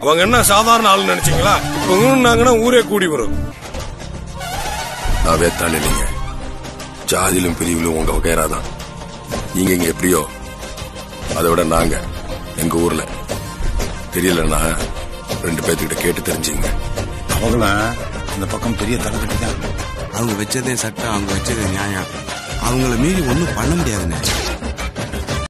அவங்க என்ன சாதாரண ஆள் நினைச்சீங்களா? இவங்கன்னாங்கன்னா ஊரே கூடி வரும். நான் வேத்தாள் இல்லைங்க. ஜாதியிலும் பிரிவிலும் உங்க வகையறாதான். நீங்க இங்க எப்படியோ? அதை விட நாங்க எங்க ஊர்ல. தெரியலன்னா ரெண்டு பேர்த்துக்கிட்ட கேட்டு தெரிஞ்சுங்க. அவங்கள? இந்த பக்கம் பெரிய தலைக்கட்டி தான். அவங்க வச்சதே சட்டம் அவங்க வச்சதே நியாயம். அவங்கள மீறி ஒன்றும் பண்ண முடியாதுன்னு